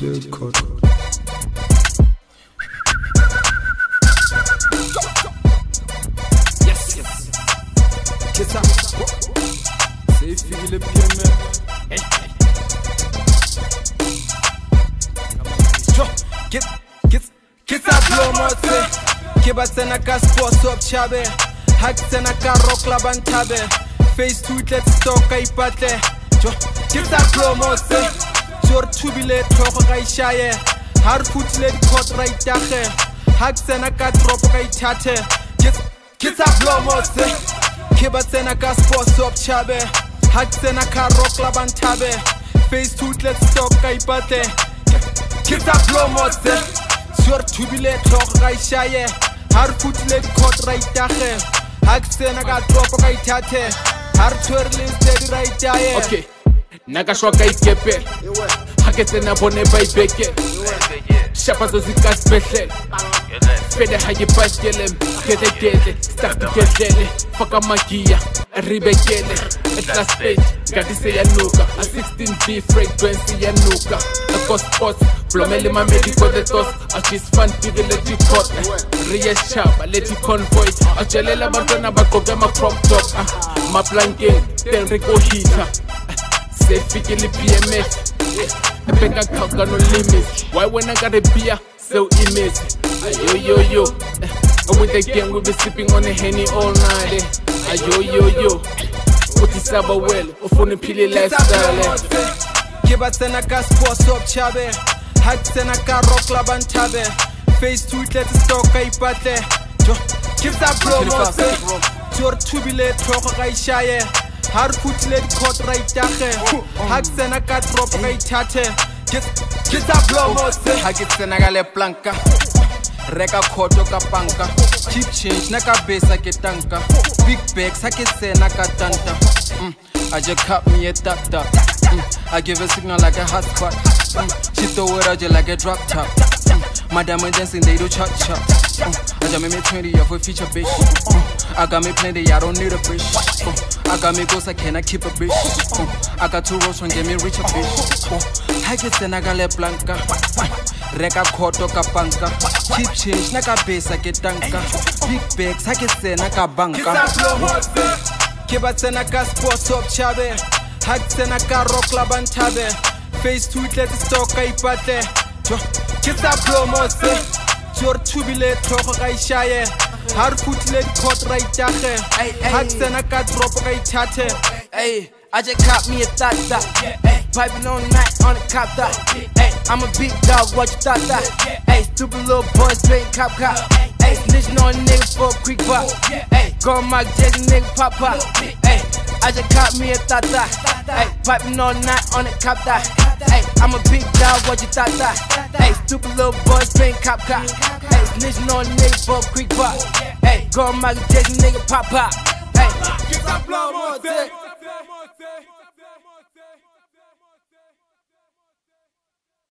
futhi code Yes, yes. Kiss up. Seyifikile PMF. Hey. Jo, get get get up lo motse. Ke ba tsena ka sports of chabe. Ha ke ka rock la bantabe. Face it let's talk ka ipatle. Jo, get up Jor tubile tlhogo ka ishaye. Ha re phutile di-court right age. Ha ke tsena ka drop ka get up lo motse. Ke ba tsena ka sports of chabe. Ha ke tsena ka rock. Face to let's talk ka ipatle. Get up lo motse. Jor tubile tlhogo ka ishaye. Ha re phutile di-court right age. Ha ke tsena ka drop ka ithathe. Ha re tshwere le steady right okay nna ka shwa ka ikepela ga ke tsena bone ba ibekela shapa tso se ka sepetlele fede ga ke baskele ketleketle startiketlele faka magia re bekele eclass page ngati seyanuka a 16b fragrance yanuka acosports blome le mamedico the tos ajisfan tv leti cot riye shaba leti convoy. Ajelela abantwana bagqoke ama-crop top. Ah, maplankeni ten re ko hita sefikile PMF bank account ka no limit. Why wena ka re bia seo image? Ayoyoyo with the gang we be sipping on the henny all night eh. ayoyoyo uthi saba wele ufuna iphile lifestyle eh. ke ba tsena ka sports of chabe. Ha tsena ka rock la bantabe face to tletse stock ka ipatle jo ke sa promose jor tubile tlhogo ka ishaye ha re phutile di-court right age ha ke tsena ka drop ka ithathe ke sa promose ha ke tsena ka le planka reka khoto ka panka change na ka besa ke tanka big bags ha ke tsena ka tanta. I just cut me a duck duck. Mm. I give a signal like a hot spot. Mm. She throw it out just like a drop top. My diamond dancing, they do chop chop. Mm. I got me me 20 off a feature bitch. Mm. I got me plenty, I don't need a bitch. Mm. I got me ghost, I cannot keep a bitch. Mm. I got two rolls, one get me rich a bitch. Mm. I get then I got le blanca. Reka khoto ka panka. Cheap change, na ka besa ke tanka. Big bags, ha ke sena ka banka. ke ba tsena ka sports of chabe ha tsena ka rock la bantabe face to tletse stock ka ipatle ke sa promose jor tubile tlhogo ka ishaye ha re phutile di-court right age ha ke tsena ka drop ka ithathe I just caught me a thought that. Piping all night on a cop that. I'm a big dog, what you thought that? Hey, stupid little boy, straight cop cop. Hey, snitching on a nigga for a creek pop. Hey, going my Jason nigga pop pop. Hey, I just caught me a thought that. Hey, piping all night on a cop that. Hey, I'm a big dog, what you thought that? Hey, stupid little boy, straight cop cop. Hey, snitching on a nigga for a creek pop. Hey, going my Jason nigga pop pop. Hey, Get up, blow,